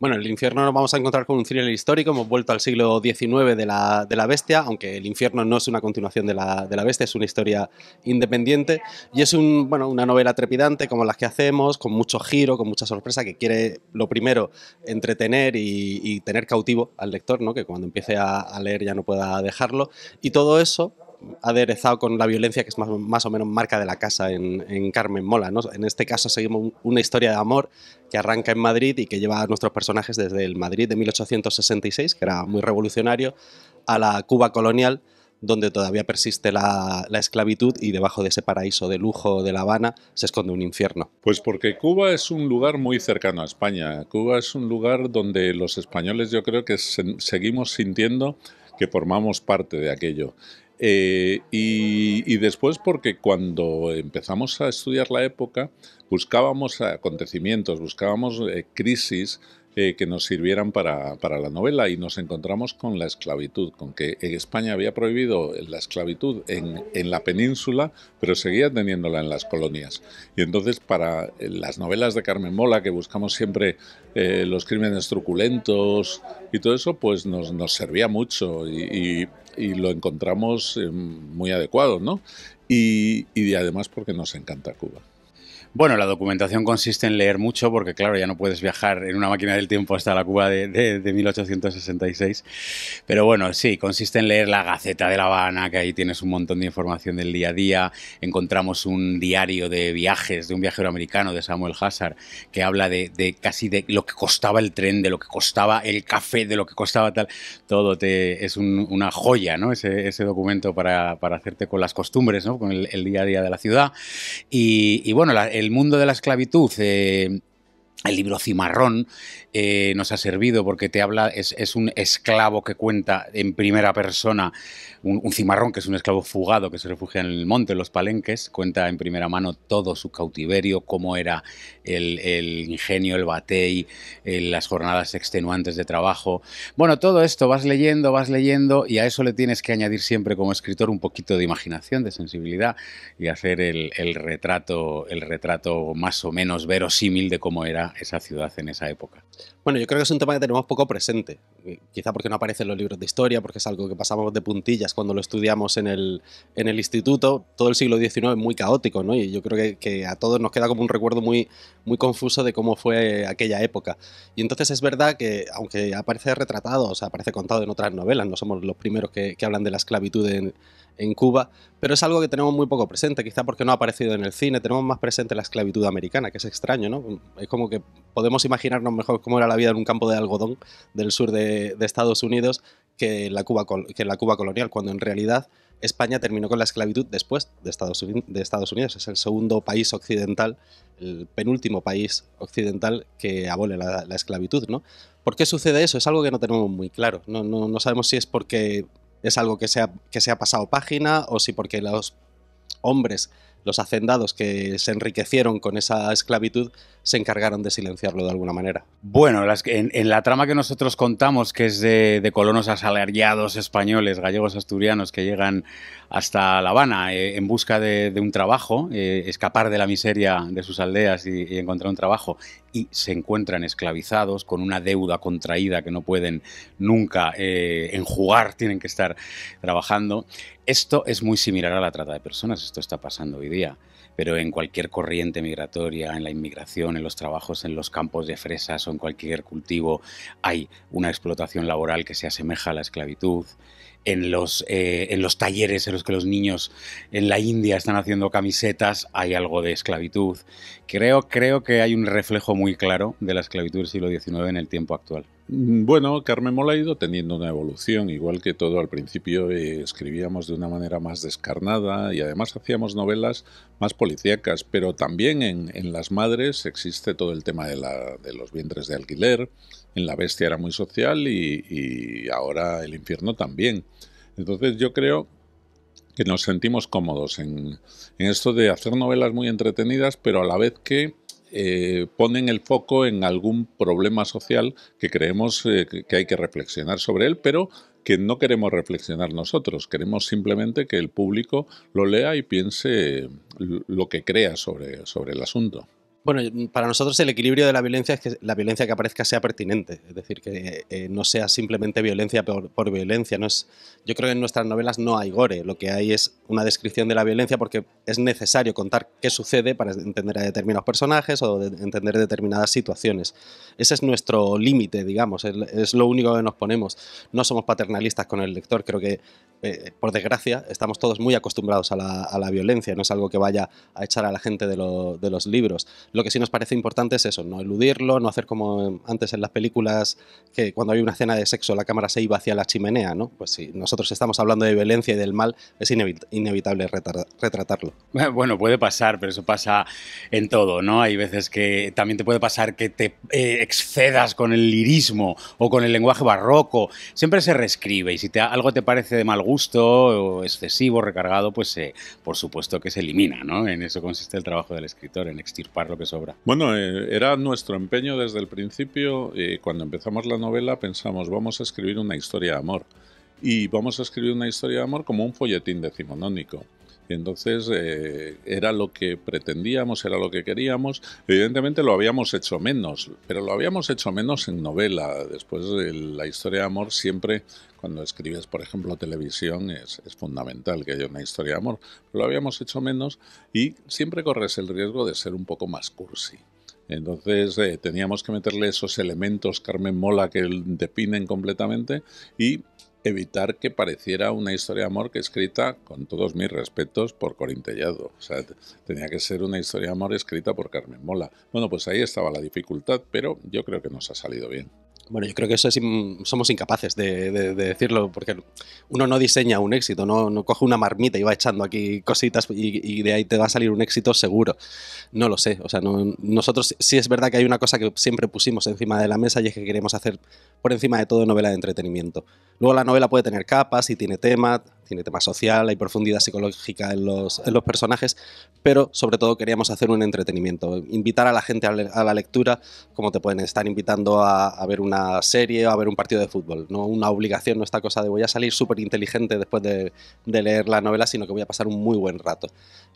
Bueno, el infierno nos vamos a encontrar con un thriller histórico, hemos vuelto al siglo XIX de la, de la bestia, aunque el infierno no es una continuación de la, de la, bestia, es una historia independiente y es un, bueno, una novela trepidante como las que hacemos, con mucho giro, con mucha sorpresa, que quiere, lo primero, entretener y, tener cautivo al lector, ¿no? que cuando empiece a leer ya no pueda dejarlo, y todo eso aderezado con la violencia que es más, o menos marca de la casa en, en Carmen Mola. En este caso seguimos una historia de amor que arranca en Madrid y que lleva a nuestros personajes desde el Madrid de 1866, que era muy revolucionario, a la Cuba colonial, donde todavía persiste la, la, esclavitud y debajo de ese paraíso de lujo de La Habana se esconde un infierno. Pues porque Cuba es un lugar muy cercano a España. Cuba es un lugar donde los españoles yo creo que se, seguimos sintiendo que formamos parte de aquello. Eh, y, después porque cuando empezamos a estudiar la época buscábamos acontecimientos, buscábamos eh, crisis eh, que nos sirvieran para, para, la novela y nos encontramos con la esclavitud, con que España había prohibido la esclavitud en, en, la península, pero seguía teniéndola en las colonias. Y entonces para las novelas de Carmen Mola, que buscamos siempre eh, los crímenes truculentos y todo eso, pues nos, nos servía mucho y, lo encontramos eh, muy adecuado, ¿no? Y, y además porque nos encanta Cuba. Bueno, la documentación consiste en leer mucho porque, claro, ya no puedes viajar en una máquina del tiempo hasta la Cuba de, de, de, 1866. Pero bueno, sí, consiste en leer la Gaceta de La Habana, que ahí tienes un montón de información del día a día. Encontramos un diario de viajes de un viajero americano, de Samuel Hazard, que habla de, casi de lo que costaba el tren, de lo que costaba el café, de lo que costaba tal. Todo es un, una joya, ¿no? Ese, documento para, hacerte con las costumbres, ¿no? Con el, día a día de la ciudad. Y, y bueno, la, el mundo de la esclavitud, eh, el libro Cimarrón eh, nos ha servido porque te habla, es, es, un esclavo que cuenta en primera persona, un, cimarrón que es un esclavo fugado que se refugia en el monte, en los palenques, cuenta en primera mano todo su cautiverio, cómo era el, ingenio, el batey, el, las jornadas extenuantes de trabajo. Bueno, todo esto vas leyendo, vas leyendo y a eso le tienes que añadir siempre como escritor un poquito de imaginación, de sensibilidad y hacer el, el retrato, el retrato más o menos verosímil de cómo era esa ciudad en esa época. Bueno, yo creo que es un tema que tenemos poco presente, quizá porque no aparece en los libros de historia, porque es algo que pasamos de puntillas cuando lo estudiamos en el, en el instituto, todo el siglo XIX es muy caótico, ¿no? Y yo creo que, que, a todos nos queda como un recuerdo muy, muy confuso de cómo fue aquella época. Y entonces es verdad que, aunque aparece retratado, o sea, aparece contado en otras novelas, no somos los primeros que, que hablan de la esclavitud en, en Cuba, pero es algo que tenemos muy poco presente, quizá porque no ha aparecido en el cine, tenemos más presente la esclavitud americana, que es extraño, ¿no? Es como que podemos imaginarnos mejor cómo era la vida en un campo de algodón del sur de, Estados Unidos que la, Cuba, que la Cuba colonial, cuando en realidad España terminó con la esclavitud después de Estados, Unidos. Es el segundo país occidental, el penúltimo país occidental que abole la, la, esclavitud, ¿no? ¿Por qué sucede eso? Es algo que no tenemos muy claro. No, no, no sabemos si es porque es algo que se, ha, que se ha pasado página o si porque los hombres, los hacendados que se enriquecieron con esa esclavitud, se encargaron de silenciarlo de alguna manera. Bueno, las, en, en, la trama que nosotros contamos, que es de, colonos asalariados españoles, gallegos asturianos, que llegan hasta La Habana eh, en busca de, un trabajo, eh, escapar de la miseria de sus aldeas y, y, encontrar un trabajo, y se encuentran esclavizados con una deuda contraída que no pueden nunca eh, enjugar, tienen que estar trabajando. Esto es muy similar a la trata de personas, esto está pasando hoy día pero en cualquier corriente migratoria, en la inmigración, en los trabajos en los campos de fresas o en cualquier cultivo, hay una explotación laboral que se asemeja a la esclavitud. En los, eh, en los talleres en los que los niños en la India están haciendo camisetas hay algo de esclavitud. Creo, creo que hay un reflejo muy claro de la esclavitud del siglo XIX en el tiempo actual. Bueno, Carmen Mola ha ido teniendo una evolución, igual que todo al principio eh, escribíamos de una manera más descarnada y además hacíamos novelas más policíacas, pero también en, en Las Madres existe todo el tema de, la, de, los vientres de alquiler, en La Bestia era muy social y, y ahora El Infierno también. Entonces yo creo que nos sentimos cómodos en, en esto de hacer novelas muy entretenidas, pero a la vez que eh, ponen el foco en algún problema social que creemos eh, que hay que reflexionar sobre él, pero que no queremos reflexionar nosotros, queremos simplemente que el público lo lea y piense lo que crea sobre, sobre el asunto. Bueno, para nosotros el equilibrio de la violencia es que la violencia que aparezca sea pertinente, es decir, que eh, no sea simplemente violencia por, violencia. No es, yo creo que en nuestras novelas no hay gore, lo que hay es una descripción de la violencia porque es necesario contar qué sucede para entender a determinados personajes o entender determinadas situaciones. Ese es nuestro límite, digamos, es, lo único que nos ponemos. No somos paternalistas con el lector, creo que eh, por desgracia estamos todos muy acostumbrados a la, violencia, no es algo que vaya a echar a la gente de, los libros lo que sí nos parece importante es eso, no eludirlo, no hacer como antes en las películas que cuando hay una escena de sexo la cámara se iba hacia la chimenea, ¿no? Pues si nosotros estamos hablando de violencia y del mal, es inevitable retratarlo. Bueno, puede pasar, pero eso pasa en todo, ¿no? Hay veces que también te puede pasar que te eh, excedas con el lirismo o con el lenguaje barroco. Siempre se reescribe y si algo te parece de mal gusto o excesivo, recargado, pues eh, por supuesto que se elimina, ¿no? En eso consiste el trabajo del escritor, en extirparlo que sobra. Bueno, eh, era nuestro empeño desde el principio. y cuando empezamos la novela pensamos, vamos a escribir una historia de amor. Y vamos a escribir una historia de amor como un folletín decimonónico. Entonces eh, era lo que pretendíamos, era lo que queríamos. Evidentemente lo habíamos hecho menos, pero lo habíamos hecho menos en novela. Después de la historia de amor siempre, cuando escribes, por ejemplo, televisión, es, es fundamental que haya una historia de amor. Pero lo habíamos hecho menos y siempre corres el riesgo de ser un poco más cursi. Entonces eh, teníamos que meterle esos elementos Carmen Mola que definen completamente y evitar que pareciera una historia de amor que escrita, con todos mis respetos, por Corintellado. O sea, tenía que ser una historia de amor escrita por Carmen Mola. Bueno, pues ahí estaba la dificultad, pero yo creo que nos ha salido bien. Bueno, yo creo que eso es, somos incapaces de, decirlo, porque uno no diseña un éxito, no, no, coge una marmita y va echando aquí cositas y, de ahí te va a salir un éxito seguro. No lo sé. O sea, nosotros sí es verdad que hay una cosa que siempre pusimos encima de la mesa y es que queremos hacer por encima de todo novela de entretenimiento. Luego la novela puede tener capas y tiene tema, tiene tema social, hay profundidad psicológica en los, en los personajes, pero sobre todo queríamos hacer un entretenimiento, invitar a la gente a, la lectura como te pueden estar invitando a, ver una serie o a ver un partido de fútbol, no una obligación, no esta cosa de voy a salir súper inteligente después de, de leer la novela, sino que voy a pasar un muy buen rato.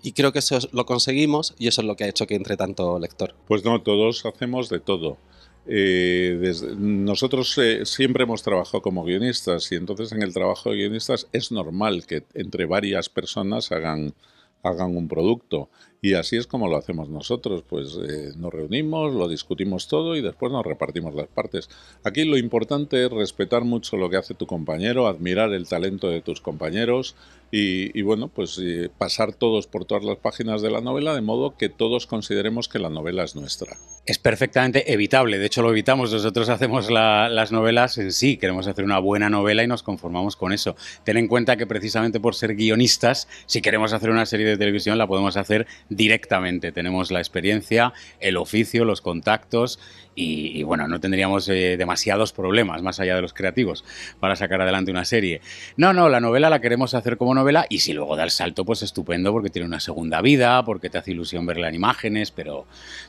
Y creo que eso lo conseguimos y eso es lo que ha hecho que entre tanto lector. Pues no, todos hacemos de todo. Eh, nosotros eh, siempre hemos trabajado como guionistas y entonces en el trabajo de guionistas es normal que entre varias personas hagan, hagan un producto. Y así es como lo hacemos nosotros, pues eh, nos reunimos, lo discutimos todo y después nos repartimos las partes. Aquí lo importante es respetar mucho lo que hace tu compañero, admirar el talento de tus compañeros y, bueno, pues pasar todos por todas las páginas de la novela de modo que todos consideremos que la novela es nuestra es perfectamente evitable. De hecho, lo evitamos. Nosotros hacemos las novelas en sí. Queremos hacer una buena novela y nos conformamos con eso. Ten en cuenta que precisamente por ser guionistas, si queremos hacer una serie de televisión, la podemos hacer directamente. Tenemos la experiencia, el oficio, los contactos y, bueno, no tendríamos eh, demasiados problemas más allá de los creativos para sacar adelante una serie. No, no, la novela la queremos hacer como novela y si luego da el salto, pues estupendo porque tiene una segunda vida, porque te hace ilusión verla en imágenes, pero,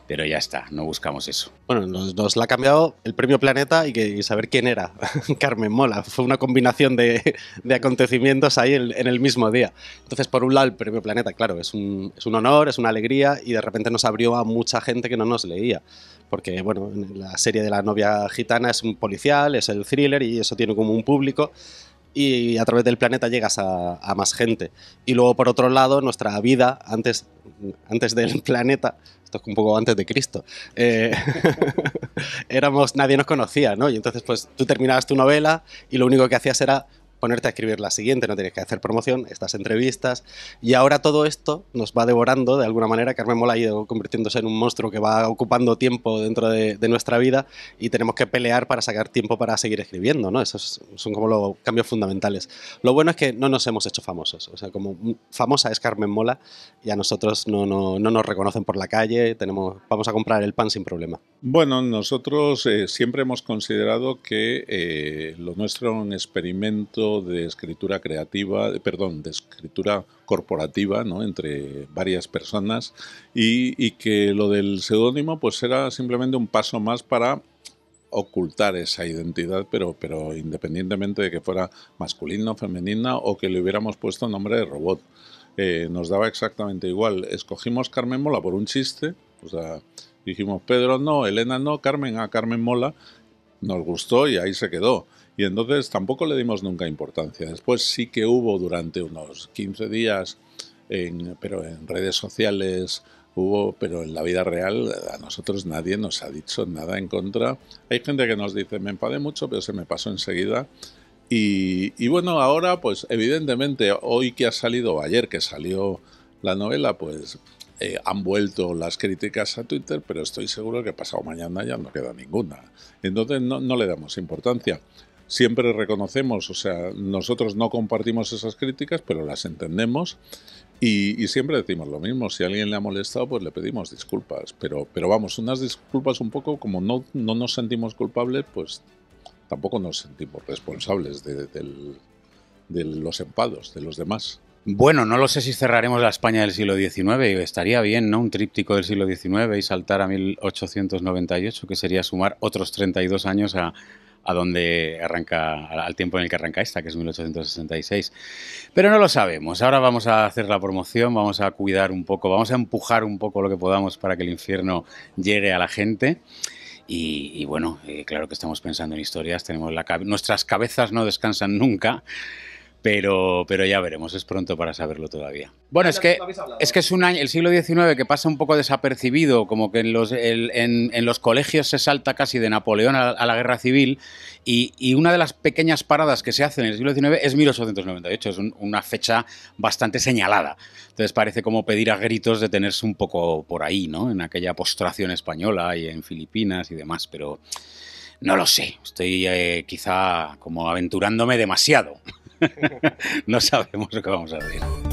pero ya está, no buscamos eso. Bueno, nos, la ha cambiado el premio Planeta y, que, saber quién era Carmen Mola. Fue una combinación de, acontecimientos ahí en, el mismo día. Entonces, por un lado, el premio Planeta, claro, es un, es un honor, es una alegría y de repente nos abrió a mucha gente que no nos leía porque bueno, la serie de la novia gitana es un policial, es el thriller y eso tiene como un público y a través del planeta llegas a, más gente. Y luego por otro lado, nuestra vida antes, antes del planeta, esto es un poco antes de Cristo, eh, éramos, nadie nos conocía, ¿no? Y entonces pues tú terminabas tu novela y lo único que hacías era ponerte a escribir la siguiente, no tienes que hacer promoción, estas entrevistas. Y ahora todo esto nos va devorando de alguna manera. Carmen Mola ha ido convirtiéndose en un monstruo que va ocupando tiempo dentro de, nuestra vida y tenemos que pelear para sacar tiempo para seguir escribiendo. ¿no? Esos son como los cambios fundamentales. Lo bueno es que no nos hemos hecho famosos. O sea, como famosa es Carmen Mola y a nosotros no, no, no nos reconocen por la calle, tenemos, vamos a comprar el pan sin problema. Bueno, nosotros eh, siempre hemos considerado que eh, lo nuestro es un experimento de escritura creativa, perdón, de escritura corporativa, ¿no? Entre varias personas y, que lo del seudónimo pues era simplemente un paso más para ocultar esa identidad, pero, pero independientemente de que fuera masculina o femenina o que le hubiéramos puesto nombre de robot. Eh, nos daba exactamente igual. Escogimos Carmen Mola por un chiste O sea, dijimos Pedro no, Elena no, Carmen a Carmen mola, nos gustó y ahí se quedó. Y entonces tampoco le dimos nunca importancia. Después sí que hubo durante unos 15 días, en, pero en redes sociales hubo, pero en la vida real a nosotros nadie nos ha dicho nada en contra. Hay gente que nos dice, me enfadé mucho, pero se me pasó enseguida. Y, y bueno, ahora pues evidentemente hoy que ha salido, ayer que salió la novela, pues eh, han vuelto las críticas a Twitter, pero estoy seguro que pasado mañana ya no queda ninguna. Entonces no, no le damos importancia. Siempre reconocemos, o sea, nosotros no compartimos esas críticas, pero las entendemos y, siempre decimos lo mismo. Si alguien le ha molestado, pues le pedimos disculpas. Pero, pero vamos, unas disculpas un poco como no, no nos sentimos culpables, pues tampoco nos sentimos responsables de los empados de los demás. Bueno, no lo sé si cerraremos la España del siglo XIX. Estaría bien, ¿no? Un tríptico del siglo XIX y saltar a 1898, que sería sumar otros 32 años a, a donde arranca, al tiempo en el que arranca esta, que es 1866. Pero no lo sabemos. Ahora vamos a hacer la promoción, vamos a cuidar un poco, vamos a empujar un poco lo que podamos para que el infierno llegue a la gente. Y, bueno, eh, claro que estamos pensando en historias, tenemos la, nuestras cabezas no descansan nunca pero, pero ya veremos, es pronto para saberlo todavía. Bueno, es que, es que es un año, el siglo XIX que pasa un poco desapercibido, como que en los, el, en, en, los colegios se salta casi de Napoleón a, a la guerra civil, y, y, una de las pequeñas paradas que se hacen en el siglo XIX es 1898, es un, una fecha bastante señalada. Entonces parece como pedir a gritos detenerse un poco por ahí, ¿no? En aquella postración española y en Filipinas y demás, pero no lo sé, estoy eh, quizá como aventurándome demasiado. no sabemos lo que vamos a ver.